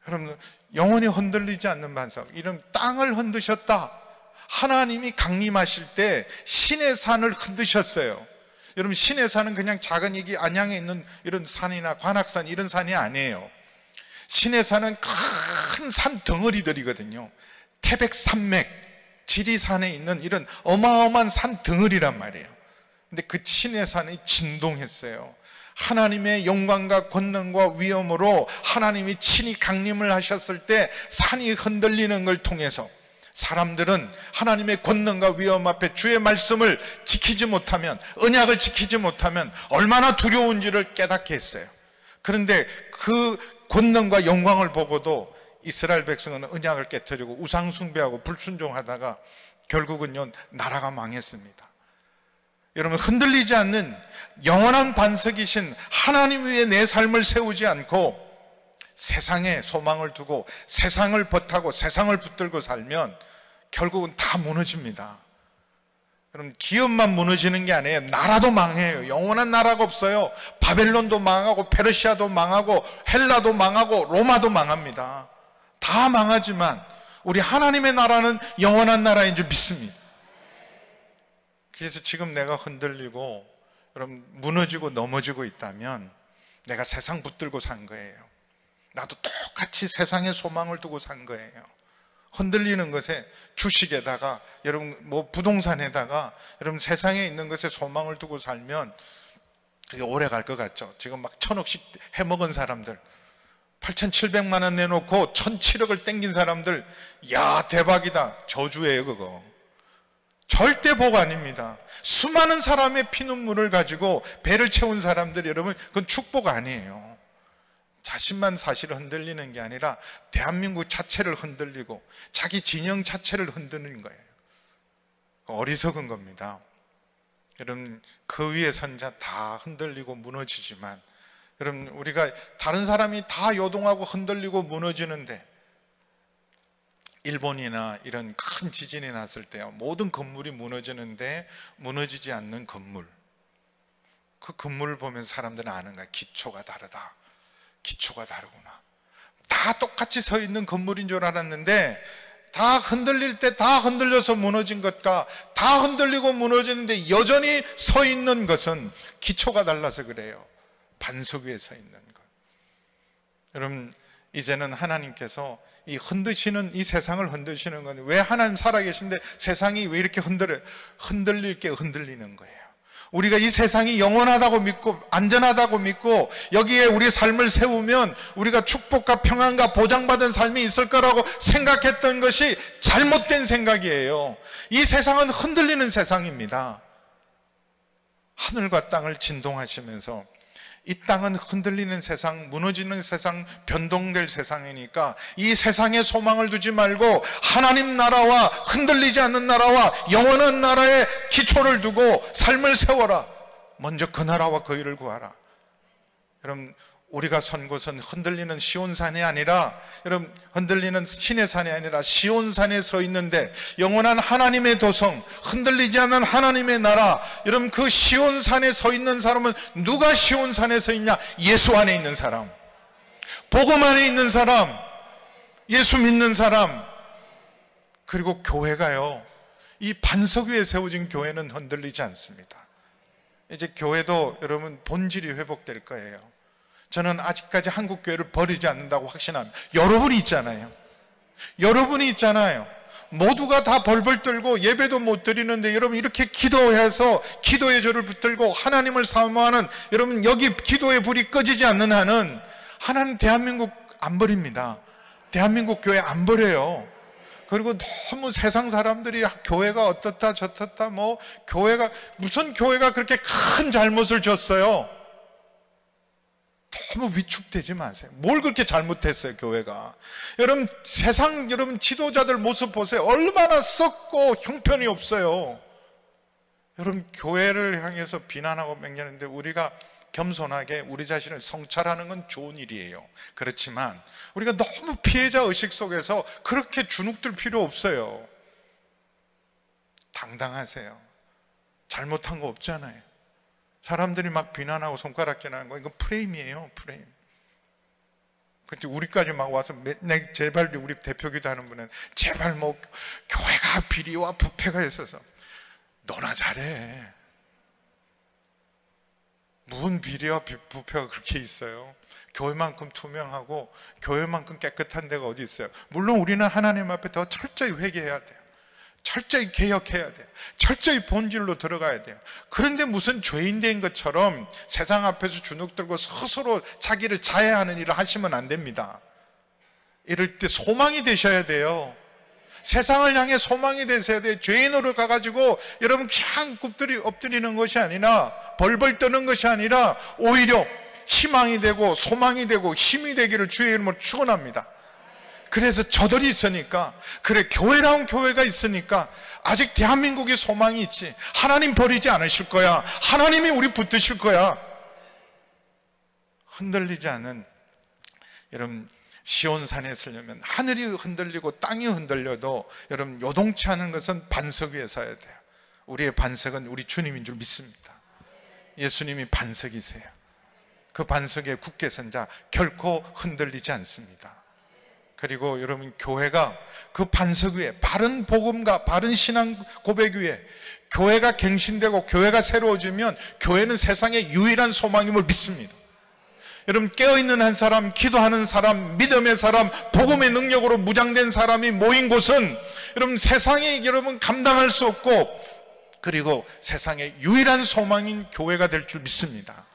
여러분, 영원히 흔들리지 않는 반석. 이런 땅을 흔드셨다. 하나님이 강림하실 때 신의 산을 흔드셨어요. 여러분 신의 산은 그냥 작은 이기 안양에 있는 이런 산이나 관악산 이런 산이 아니에요. 신의 산은 큰 산 덩어리들이거든요. 태백산맥, 지리산에 있는 이런 어마어마한 산 덩어리란 말이에요. 근데 그 신의 산이 진동했어요. 하나님의 영광과 권능과 위엄으로 하나님이 친히 강림을 하셨을 때 산이 흔들리는 걸 통해서 사람들은 하나님의 권능과 위험 앞에 주의 말씀을 지키지 못하면 언약을 지키지 못하면 얼마나 두려운지를 깨닫게 했어요. 그런데 그 권능과 영광을 보고도 이스라엘 백성은 언약을 깨뜨리고 우상 숭배하고 불순종하다가 결국은요 나라가 망했습니다. 여러분 흔들리지 않는 영원한 반석이신 하나님 위에 내 삶을 세우지 않고 세상에 소망을 두고 세상을 버타고 세상을 붙들고 살면 결국은 다 무너집니다. 여러분 기업만 무너지는 게 아니에요. 나라도 망해요. 영원한 나라가 없어요. 바벨론도 망하고 페르시아도 망하고 헬라도 망하고 로마도 망합니다. 다 망하지만 우리 하나님의 나라는 영원한 나라인 줄 믿습니다. 그래서 지금 내가 흔들리고 여러분 무너지고 넘어지고 있다면 내가 세상 붙들고 산 거예요. 나도 똑같이 세상에 소망을 두고 산 거예요. 흔들리는 것에 주식에다가 여러분 뭐 부동산에다가 여러분 세상에 있는 것에 소망을 두고 살면 그게 오래 갈 것 같죠. 지금 막 천억씩 해먹은 사람들 8,700만 원 내놓고 1,007억을 땡긴 사람들 야 대박이다. 저주예요 그거. 절대 복 아닙니다. 수많은 사람의 피눈물을 가지고 배를 채운 사람들 여러분 그건 축복 아니에요. 자신만 사실 흔들리는 게 아니라 대한민국 자체를 흔들리고 자기 진영 자체를 흔드는 거예요. 어리석은 겁니다. 여러분 그 위에 선자 다 흔들리고 무너지지만 여러분 우리가 다른 사람이 다 요동하고 흔들리고 무너지는데 일본이나 이런 큰 지진이 났을 때요 모든 건물이 무너지는데 무너지지 않는 건물. 그 건물을 보면 사람들은 아는 거야. 기초가 다르다. 기초가 다르구나. 다 똑같이 서 있는 건물인 줄 알았는데 다 흔들릴 때 다 흔들려서 무너진 것과 다 흔들리고 무너지는데 여전히 서 있는 것은 기초가 달라서 그래요. 반석 위에 서 있는 것. 여러분 이제는 하나님께서 이 흔드시는 이 세상을 흔드시는 건 왜 하나님 살아계신데 세상이 왜 이렇게 흔들려 흔들릴 게 흔들리는 거예요. 우리가 이 세상이 영원하다고 믿고 안전하다고 믿고 여기에 우리 삶을 세우면 우리가 축복과 평안과 보장받은 삶이 있을 거라고 생각했던 것이 잘못된 생각이에요. 이 세상은 흔들리는 세상입니다. 하늘과 땅을 진동하시면서 이 땅은 흔들리는 세상, 무너지는 세상, 변동될 세상이니까 이 세상에 소망을 두지 말고 하나님 나라와 흔들리지 않는 나라와 영원한 나라에 기초를 두고 삶을 세워라. 먼저 그 나라와 그 일을 구하라. 여러분, 우리가 선 곳은 흔들리는 시온산이 아니라 여러분 흔들리는 신의 산이 아니라 시온산에 서 있는데 영원한 하나님의 도성 흔들리지 않는 하나님의 나라 여러분 그 시온산에 서 있는 사람은 누가 시온산에 서 있냐? 예수 안에 있는 사람. 복음 안에 있는 사람. 예수 믿는 사람. 그리고 교회가요 이 반석 위에 세워진 교회는 흔들리지 않습니다. 이제 교회도 여러분 본질이 회복될 거예요 저는 아직까지 한국 교회를 버리지 않는다고 확신합니다. 여러분이 있잖아요. 여러분이 있잖아요. 모두가 다 벌벌 떨고 예배도 못 드리는데 여러분 이렇게 기도해서 기도의 조를 붙들고 하나님을 사모하는 여러분 여기 기도의 불이 꺼지지 않는 한은 하나님 대한민국 안 버립니다. 대한민국 교회 안 버려요. 그리고 너무 세상 사람들이 교회가 어떻다 저떻다 뭐 교회가 무슨 교회가 그렇게 큰 잘못을 졌어요. 너무 위축되지 마세요. 뭘 그렇게 잘못했어요, 교회가. 여러분, 세상, 여러분, 지도자들 모습 보세요. 얼마나 썩고 형편이 없어요. 여러분, 교회를 향해서 비난하고 맹렬는데 우리가 겸손하게 우리 자신을 성찰하는 건 좋은 일이에요. 그렇지만 우리가 너무 피해자 의식 속에서 그렇게 주눅들 필요 없어요. 당당하세요. 잘못한 거 없잖아요. 사람들이 막 비난하고 손가락질하는 거 이거 프레임이에요, 프레임. 근데 우리까지 막 와서 맨날 제발 우리 대표기도 하는 분은 제발 뭐 교회가 비리와 부패가 있어서 너나 잘해. 무슨 비리와 부패가 그렇게 있어요? 교회만큼 투명하고 교회만큼 깨끗한 데가 어디 있어요? 물론 우리는 하나님 앞에 더 철저히 회개해야 돼요. 철저히 개혁해야 돼요. 철저히 본질로 들어가야 돼요. 그런데 무슨 죄인 된 것처럼 세상 앞에서 주눅 들고 스스로 자기를 자해하는 일을 하시면 안 됩니다. 이럴 때 소망이 되셔야 돼요. 세상을 향해 소망이 되셔야 돼요. 죄인으로 가가지고 여러분 그냥 굽들이 엎드리는 것이 아니라 벌벌 떠는 것이 아니라 오히려 희망이 되고 소망이 되고 힘이 되기를 주의 이름으로 축원합니다. 그래서 저들이 있으니까 그래 교회라운 교회가 있으니까 아직 대한민국에 소망이 있지. 하나님 버리지 않으실 거야. 하나님이 우리 붙드실 거야. 흔들리지 않은 여러분 시온산에 서려면 하늘이 흔들리고 땅이 흔들려도 여러분 요동치 않은 것은 반석 위에 서야 돼요. 우리의 반석은 우리 주님인 줄 믿습니다. 예수님이 반석이세요. 그 반석에 굳게 선 자 결코 흔들리지 않습니다 그리고 여러분 교회가 그 반석 위에 바른 복음과 바른 신앙 고백 위에 교회가 갱신되고 교회가 새로워지면 교회는 세상의 유일한 소망임을 믿습니다. 여러분 깨어있는 한 사람, 기도하는 사람, 믿음의 사람, 복음의 능력으로 무장된 사람이 모인 곳은 여러분 세상에 여러분 감당할 수 없고 그리고 세상의 유일한 소망인 교회가 될 줄 믿습니다.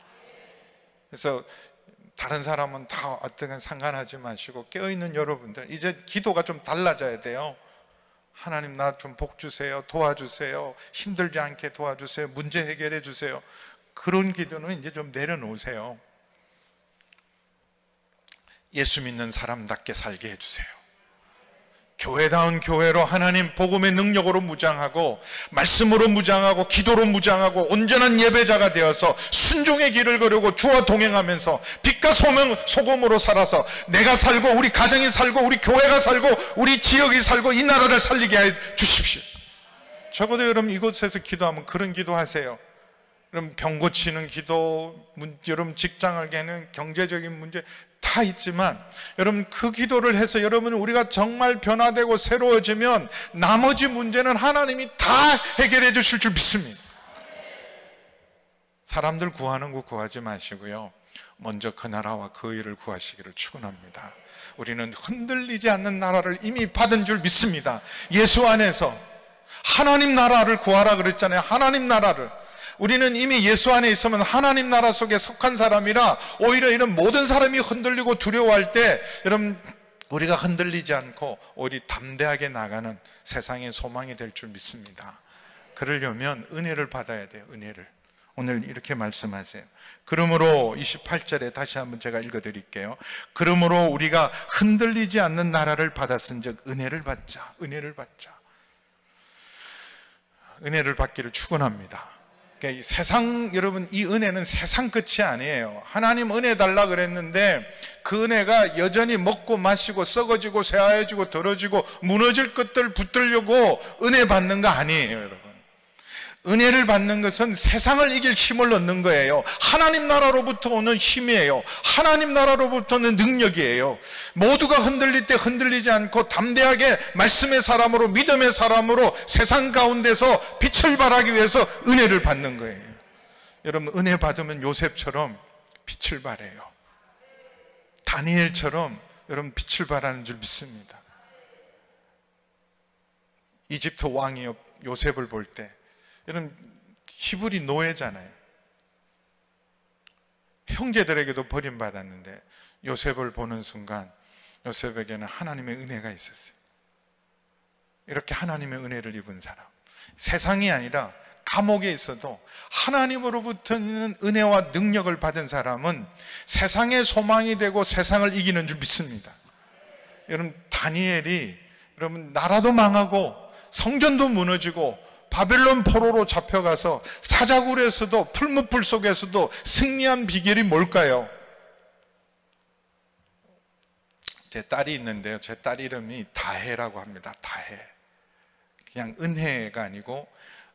그래서 다른 사람은 다 어떤 상관하지 마시고 깨어있는 여러분들 이제 기도가 좀 달라져야 돼요. 하나님 나 좀 복 주세요. 도와주세요. 힘들지 않게 도와주세요. 문제 해결해 주세요. 그런 기도는 이제 좀 내려놓으세요. 예수 믿는 사람답게 살게 해주세요. 교회다운 교회로 하나님 복음의 능력으로 무장하고 말씀으로 무장하고 기도로 무장하고 온전한 예배자가 되어서 순종의 길을 걸으고 주와 동행하면서 빛과 소명 소금으로 살아서 내가 살고 우리 가정이 살고 우리 교회가 살고 우리 지역이 살고 이 나라를 살리게 해 주십시오. 적어도 여러분 이곳에서 기도하면 그런 기도하세요. 여러분 병 고치는 기도, 여러분 직장을 개는 경제적인 문제 다 있지만 여러분 그 기도를 해서 여러분 우리가 정말 변화되고 새로워지면 나머지 문제는 하나님이 다 해결해 주실 줄 믿습니다. 사람들 구하는 거 구하지 마시고요. 먼저 그 나라와 그 일을 구하시기를 축원합니다. 우리는 흔들리지 않는 나라를 이미 받은 줄 믿습니다. 예수 안에서 하나님 나라를 구하라 그랬잖아요. 하나님 나라를 우리는 이미 예수 안에 있으면 하나님 나라 속에 속한 사람이라 오히려 이런 모든 사람이 흔들리고 두려워할 때 여러분 우리가 흔들리지 않고 오히려 담대하게 나가는 세상의 소망이 될 줄 믿습니다. 그러려면 은혜를 받아야 돼요. 은혜를. 오늘 이렇게 말씀하세요. 그러므로 28절에 다시 한번 제가 읽어 드릴게요. 그러므로 우리가 흔들리지 않는 나라를 받았은즉 은혜를 받자. 은혜를 받자. 은혜를 받기를 축원합니다. 그러니까 세상 여러분 이 은혜는 세상 끝이 아니에요. 하나님 은혜 달라 그랬는데 그 은혜가 여전히 먹고 마시고 썩어지고 새하얘지고 더러지고 무너질 것들 붙들려고 은혜 받는 거 아니에요, 여러분. 은혜를 받는 것은 세상을 이길 힘을 얻는 거예요. 하나님 나라로부터 오는 힘이에요. 하나님 나라로부터 오는 능력이에요. 모두가 흔들릴 때 흔들리지 않고 담대하게 말씀의 사람으로 믿음의 사람으로 세상 가운데서 빛을 발하기 위해서 은혜를 받는 거예요. 여러분 은혜 받으면 요셉처럼 빛을 발해요. 다니엘처럼 여러분 빛을 발하는 줄 믿습니다. 이집트 왕이 요셉을 볼때 여러분 히브리 노예잖아요. 형제들에게도 버림받았는데 요셉을 보는 순간 요셉에게는 하나님의 은혜가 있었어요. 이렇게 하나님의 은혜를 입은 사람. 세상이 아니라 감옥에 있어도 하나님으로부터는 은혜와 능력을 받은 사람은 세상의 소망이 되고 세상을 이기는 줄 믿습니다. 여러분, 다니엘이 여러분, 나라도 망하고 성전도 무너지고 바벨론 포로로 잡혀가서 사자굴에서도 풀무풀 속에서도 승리한 비결이 뭘까요? 제 딸이 있는데요. 제 딸 이름이 다혜라고 합니다. 다혜. 그냥 은혜가 아니고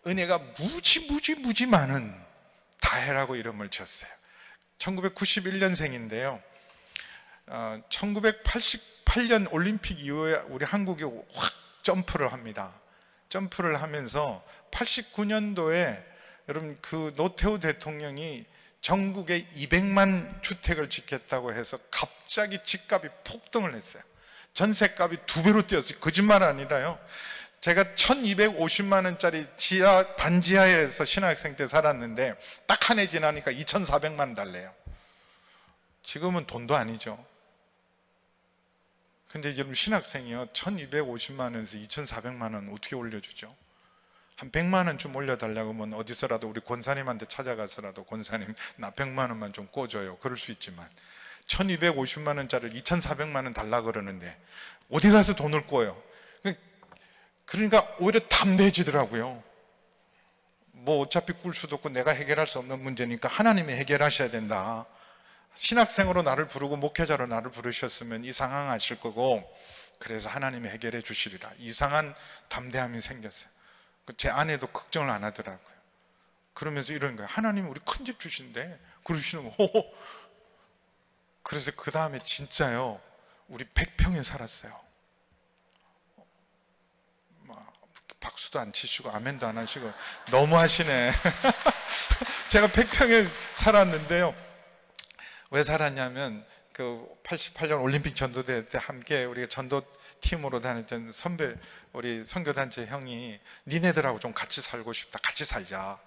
은혜가 무지 무지 무지 많은 다혜라고 이름을 지었어요. 1991년생인데요. 어, 1988년 올림픽 이후에 우리 한국이 확 점프를 합니다. 점프를 하면서 89년도에 여러분 그 노태우 대통령이 전국에 200만 주택을 짓겠다고 해서 갑자기 집값이 폭등을 했어요. 전세값이 두 배로 뛰었어요. 거짓말 아니라요. 제가 1250만 원짜리 지하 반지하에서 신학생 때 살았는데 딱 한 해 지나니까 2400만 원 달래요. 지금은 돈도 아니죠. 근데 여러분 신학생이요. 1250만 원에서 2400만 원 어떻게 올려주죠? 한 100만 원 좀 올려달라고 하면 어디서라도 우리 권사님한테 찾아가서라도 권사님 나 100만 원만 좀 꿔줘요. 그럴 수 있지만. 1250만 원짜리를 2400만 원 달라 그러는데 어디 가서 돈을 꿔요? 그러니까 오히려 담대해지더라고요. 뭐 어차피 꿀 수도 없고 내가 해결할 수 없는 문제니까 하나님이 해결하셔야 된다 신학생으로 나를 부르고 목회자로 나를 부르셨으면 이 상황 아실 거고 그래서 하나님이 해결해 주시리라. 이상한 담대함이 생겼어요. 제 아내도 걱정을 안 하더라고요. 그러면서 이런 거예요. 하나님 우리 큰 집 주신대. 그러시는 거. 그래서 그 다음에 진짜요. 우리 100평에 살았어요. 막 박수도 안 치시고 아멘도 안 하시고 너무 하시네. 제가 100평에 살았는데요. 왜 살았냐면 그 88년 올림픽 전도대 때 함께 우리가 전도 팀으로 다녔던 선배 우리 선교단체 형이 니네들하고 좀 같이 살고 싶다 같이 살자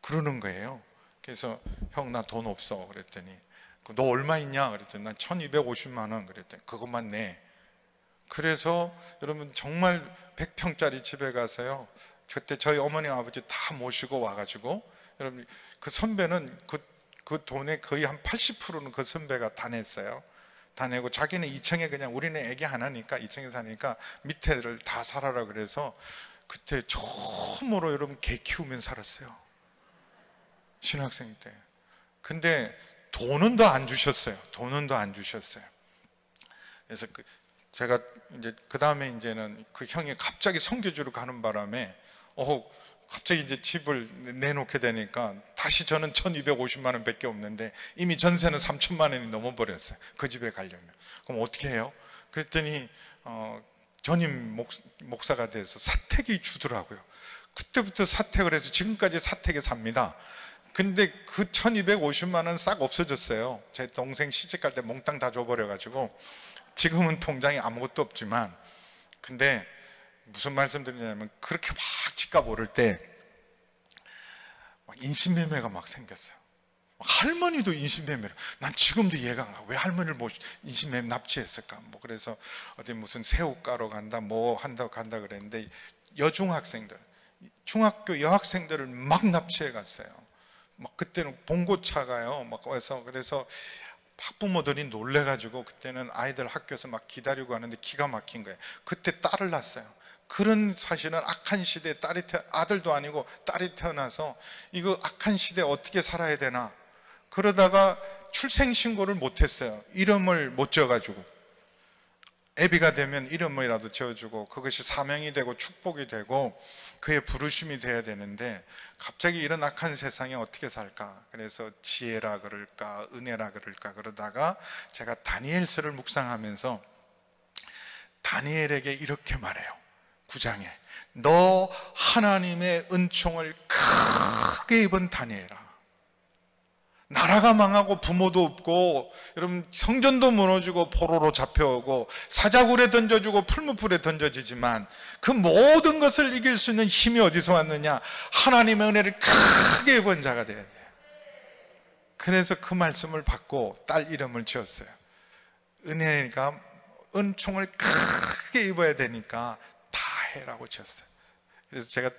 그러는 거예요. 그래서 형 나 돈 없어 그랬더니 너 얼마 있냐? 그랬더니 난 1250만 원 그랬더니 그것만 내. 그래서 여러분 정말 100평짜리 집에 가서요 그때 저희 어머니 아버지 다 모시고 와가지고 여러분 그 선배는 그, 그 돈의 거의 한 80%는 그 선배가 다 냈어요. 다 내고 자기는 2층에 그냥 우리는 애기 하나니까 2층에 사니까 밑에를 다 살아라 그래서 그때 처음으로 여러분 개 키우면 살았어요. 신학생 때. 근데 돈은 더 안 주셨어요. 돈은 더 안 주셨어요. 그래서 그 제가 이제 그 다음에 이제는 그 형이 갑자기 성교주로 가는 바람에 어 갑자기 이제 집을 내놓게 되니까 다시 저는 1250만 원 밖에 없는데 이미 전세는 3천만 원이 넘어버렸어요. 그 집에 가려면. 그럼 어떻게 해요? 그랬더니, 어, 전임 목, 사가 돼서 사택이 주더라고요. 그때부터 사택을 해서 지금까지 사택에 삽니다. 근데 그 1250만 원 싹 없어졌어요. 제 동생 시집갈 때 몽땅 다 줘버려가지고 지금은 통장에 아무것도 없지만 근데 무슨 말씀 드리냐면 그렇게 막 집값 오를 때 인신매매가 막 생겼어요. 할머니도 인신매매를 난 지금도 이해가 안 가. 왜 할머니를 뭐 인신매매 납치했을까? 뭐 그래서 어디 무슨 새우가로 간다 뭐 한다 간다 그랬는데 여중학생들 중학교 여학생들을 막 납치해 갔어요. 막 그때는 봉고차가요. 막 와서 그래서 학부모들이 놀래가지고 그때는 아이들 학교에서 막 기다리고 하는데 기가 막힌 거예요. 그때 딸을 낳았어요. 그런 사실은 악한 시대에 딸이 태, 아들도 아니고 딸이 태어나서 이거 악한 시대에 어떻게 살아야 되나? 그러다가 출생신고를 못했어요. 이름을 못 지어가지고. 애비가 되면 이름이라도 지어주고 그것이 사명이 되고 축복이 되고 그의 부르심이 돼야 되는데 갑자기 이런 악한 세상에 어떻게 살까? 그래서 지혜라 그럴까 은혜라 그럴까 그러다가 제가 다니엘서를 묵상하면서 다니엘에게 이렇게 말해요 9장에 너 하나님의 은총을 크게 입은 다니엘아. 나라가 망하고 부모도 없고 여러분 성전도 무너지고 포로로 잡혀오고 사자굴에 던져주고 풀무불에 던져지지만 그 모든 것을 이길 수 있는 힘이 어디서 왔느냐? 하나님의 은혜를 크게 입은 자가 돼야 돼. 그래서 그 말씀을 받고 딸 이름을 지었어요. 은혜가 은총을 크게 입어야 되니까 해라고 쳤어요. 그래서 제가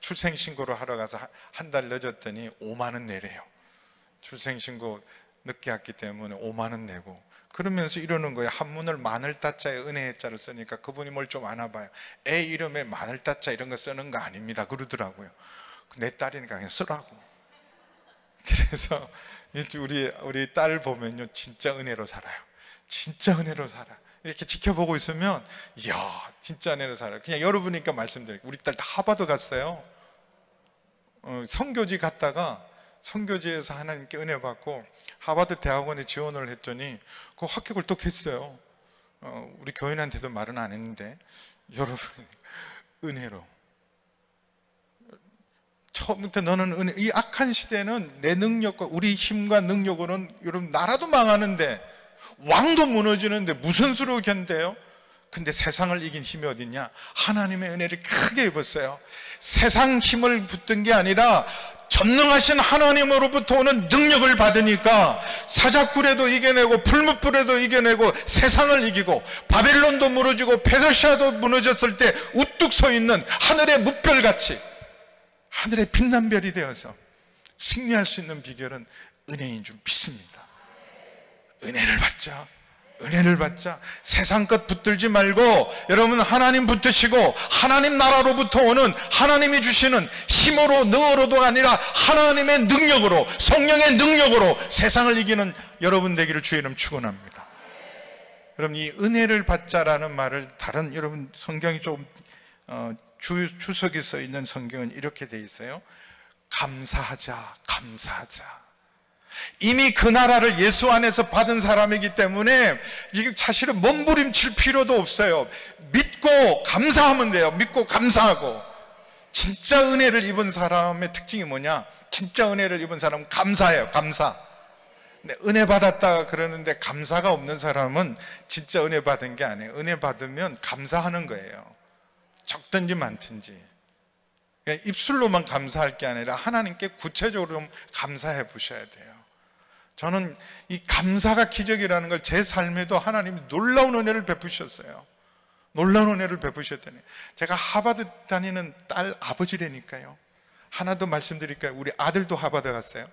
출생신고를 하러 가서 한 달 늦었더니 5만 원 내래요. 출생신고 늦게 왔기 때문에 5만 원 내고 그러면서 이러는 거예요. 한문을 마늘 따자에 은혜의 자를 쓰니까 그분이 뭘 좀 아나 봐요. 애 이름에 마늘 따자 이런 거 쓰는 거 아닙니다. 그러더라고요. 내 딸이니까 그냥 쓰라고. 그래서 우리 우리 딸 보면요. 진짜 은혜로 살아요. 진짜 은혜로 살아. 이렇게 지켜보고 있으면 이야 진짜 은혜로 살아 그냥 여러분이니까 말씀드릴게요. 우리 딸 다 하버드 갔어요. 어, 성교지 갔다가 성교지에서 하나님께 은혜 받고 하버드 대학원에 지원을 했더니 그 합격을 또 했어요. 어, 우리 교인한테도 말은 안 했는데 여러분 은혜로. 처음부터 너는 은혜 이 악한 시대는 내 능력과 우리 힘과 능력으로는 여러분 나라도 망하는데 왕도 무너지는데 무슨 수로 견뎌요? 근데 세상을 이긴 힘이 어딨냐? 하나님의 은혜를 크게 입었어요. 세상 힘을 붙든 게 아니라 전능하신 하나님으로부터 오는 능력을 받으니까 사자굴에도 이겨내고 풀무불에도 이겨내고 세상을 이기고 바벨론도 무너지고 페르시아도 무너졌을 때 우뚝 서 있는 하늘의 무별같이 하늘의 빛난 별이 되어서 승리할 수 있는 비결은 은혜인 줄 믿습니다. 은혜를 받자. 은혜를 받자. 세상 것 붙들지 말고 여러분 하나님 붙드시고 하나님 나라로부터 오는 하나님이 주시는 힘으로 능으로도 아니라 하나님의 능력으로 성령의 능력으로 세상을 이기는 여러분 되기를 주의 이름 축원합니다. 여러분 이 은혜를 받자라는 말을 다른 여러분 성경이 좀 어, 주, 주석이 써 있는 성경은 이렇게 돼 있어요. 감사하자, 감사하자. 이미 그 나라를 예수 안에서 받은 사람이기 때문에 지금 사실은 몸부림칠 필요도 없어요. 믿고 감사하면 돼요. 믿고 감사하고. 진짜 은혜를 입은 사람의 특징이 뭐냐? 진짜 은혜를 입은 사람은 감사해요. 감사. 네, 은혜 받았다 그러는데 감사가 없는 사람은 진짜 은혜 받은 게 아니에요. 은혜 받으면 감사하는 거예요. 적든지 많든지. 입술로만 감사할 게 아니라 하나님께 구체적으로 좀 감사해 보셔야 돼요. 저는 이 감사가 기적이라는 걸 제 삶에도 하나님이 놀라운 은혜를 베푸셨어요. 놀라운 은혜를 베푸셨더니 제가 하버드 다니는 딸 아버지라니까요. 하나 더 말씀드릴까요? 우리 아들도 하버드 갔어요.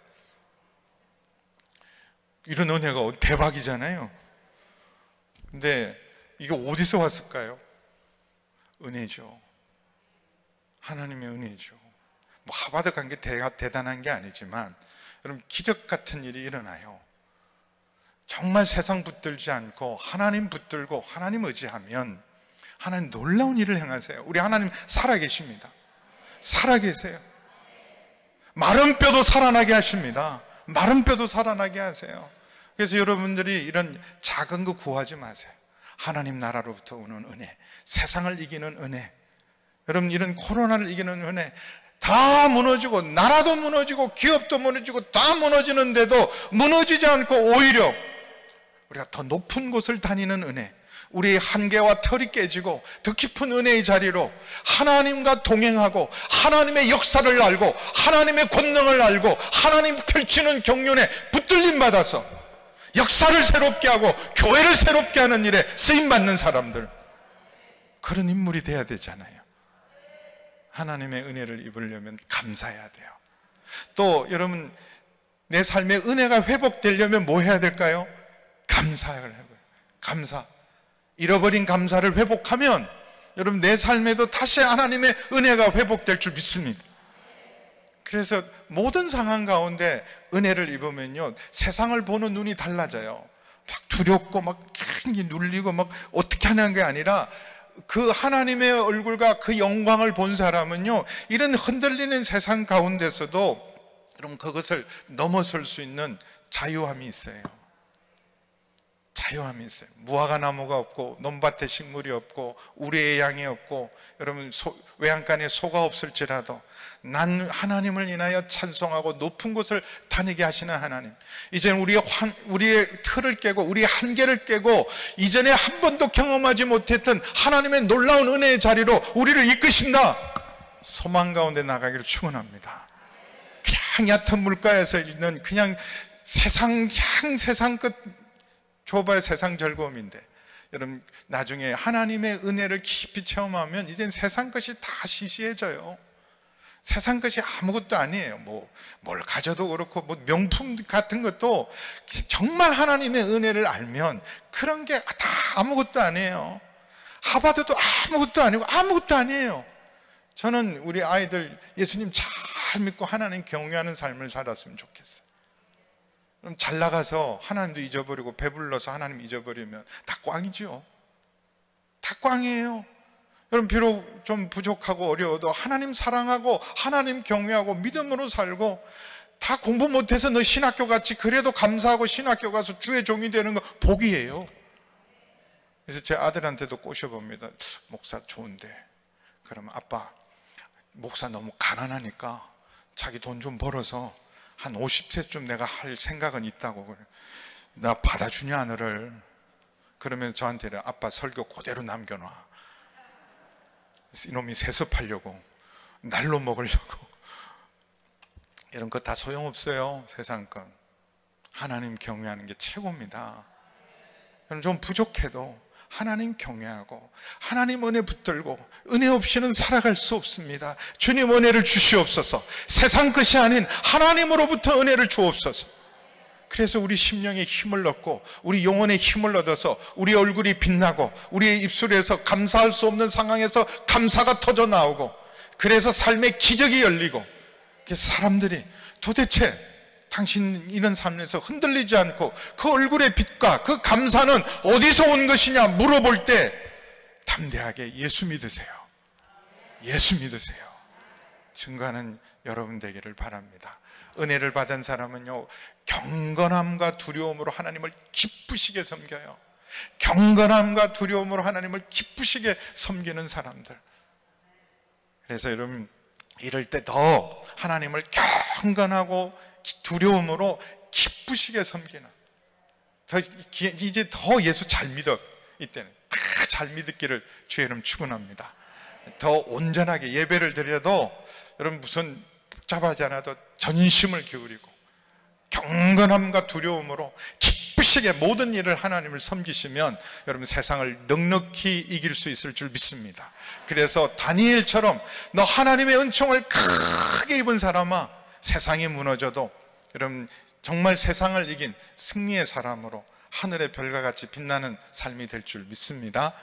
이런 은혜가 대박이잖아요. 근데 이게 어디서 왔을까요? 은혜죠. 하나님의 은혜죠. 뭐 하버드 간 게 대단한 게 아니지만 여러분 기적 같은 일이 일어나요. 정말 세상 붙들지 않고 하나님 붙들고 하나님 의지하면 하나님 놀라운 일을 행하세요. 우리 하나님 살아계십니다. 살아계세요. 마른 뼈도 살아나게 하십니다. 마른 뼈도 살아나게 하세요. 그래서 여러분들이 이런 작은 거 구하지 마세요. 하나님 나라로부터 오는 은혜, 세상을 이기는 은혜, 여러분 이런 코로나를 이기는 은혜 다 무너지고 나라도 무너지고 기업도 무너지고 다 무너지는데도 무너지지 않고 오히려 우리가 더 높은 곳을 다니는 은혜 우리의 한계와 털이 깨지고 더 깊은 은혜의 자리로 하나님과 동행하고 하나님의 역사를 알고 하나님의 권능을 알고 하나님 펼치는 경륜에 붙들림 받아서 역사를 새롭게 하고 교회를 새롭게 하는 일에 쓰임 받는 사람들 그런 인물이 돼야 되잖아요. 하나님의 은혜를 입으려면 감사해야 돼요. 또 여러분 내 삶의 은혜가 회복되려면 뭐 해야 될까요? 감사를 해요. 감사. 잃어버린 감사를 회복하면 여러분 내 삶에도 다시 하나님의 은혜가 회복될 줄 믿습니다. 그래서 모든 상황 가운데 은혜를 입으면요 세상을 보는 눈이 달라져요. 막 두렵고 막 눌리고 막 어떻게 하는 게 아니라 그 하나님의 얼굴과 그 영광을 본 사람은요, 이런 흔들리는 세상 가운데서도 그럼 그것을 넘어설 수 있는 자유함이 있어요. 자유함이 있어요. 무화과 나무가 없고, 논밭에 식물이 없고, 우리의 양이 없고, 여러분, 소, 외양간에 소가 없을지라도, 난 하나님을 인하여 찬송하고 높은 곳을 다니게 하시는 하나님. 이제는 우리의, 환, 우리의 틀을 깨고 우리의 한계를 깨고 이전에 한 번도 경험하지 못했던 하나님의 놀라운 은혜의 자리로 우리를 이끄신다. 소망 가운데 나가기를 축원합니다. 그냥 얕은 물가에서 있는 그냥 세상 향 세상 끝 좁아야 세상 즐거움인데 여러분 나중에 하나님의 은혜를 깊이 체험하면 이젠 세상 것이 다 시시해져요. 세상 것이 아무것도 아니에요. 뭐, 뭘 가져도 그렇고, 뭐, 명품 같은 것도 정말 하나님의 은혜를 알면 그런 게 다 아무것도 아니에요. 하바드도 아무것도 아니고 아무것도 아니에요. 저는 우리 아이들 예수님 잘 믿고 하나님 경외하는 삶을 살았으면 좋겠어요. 그럼 잘 나가서 하나님도 잊어버리고 배불러서 하나님 잊어버리면 다 꽝이죠. 다 꽝이에요. 여러분 비록 좀 부족하고 어려워도 하나님 사랑하고 하나님 경외하고 믿음으로 살고 다 공부 못해서 너 신학교 같이 그래도 감사하고 신학교 가서 주의 종이 되는 거 복이에요. 그래서 제 아들한테도 꼬셔봅니다. 목사 좋은데 그러면 아빠 목사 너무 가난하니까 자기 돈 좀 벌어서 한 50세쯤 내가 할 생각은 있다고 그래. 나 받아주냐 너를 그러면 저한테는 아빠 설교 그대로 남겨놔 이놈이 세습하려고 날로 먹으려고. 이런 거 다 소용없어요 세상 건. 하나님 경외하는 게 최고입니다. 좀 부족해도 하나님 경외하고 하나님 은혜 붙들고 은혜 없이는 살아갈 수 없습니다. 주님 은혜를 주시옵소서. 세상 것이 아닌 하나님으로부터 은혜를 주옵소서 그래서 우리 심령에 힘을 얻고 우리 영혼에 힘을 얻어서 우리 얼굴이 빛나고 우리의 입술에서 감사할 수 없는 상황에서 감사가 터져 나오고 그래서 삶의 기적이 열리고 사람들이 도대체 당신 이런 삶에서 흔들리지 않고 그 얼굴의 빛과 그 감사는 어디서 온 것이냐 물어볼 때 담대하게 예수 믿으세요. 예수 믿으세요. 증거하는 여러분 되기를 바랍니다. 은혜를 받은 사람은요, 경건함과 두려움으로 하나님을 기쁘시게 섬겨요. 경건함과 두려움으로 하나님을 기쁘시게 섬기는 사람들. 그래서 여러분, 이럴 때 더 하나님을 경건하고 두려움으로 기쁘시게 섬기는. 더, 이제 더 예수 잘 믿어. 이때는. 다 잘 믿기를 주의 이름 축원합니다. 더 온전하게 예배를 드려도 여러분 무슨 복잡하지 않아도 전심을 기울이고 경건함과 두려움으로 기쁘시게 모든 일을 하나님을 섬기시면 여러분 세상을 넉넉히 이길 수 있을 줄 믿습니다. 그래서 다니엘처럼 너 하나님의 은총을 크게 입은 사람아 세상이 무너져도 여러분 정말 세상을 이긴 승리의 사람으로 하늘의 별과 같이 빛나는 삶이 될 줄 믿습니다.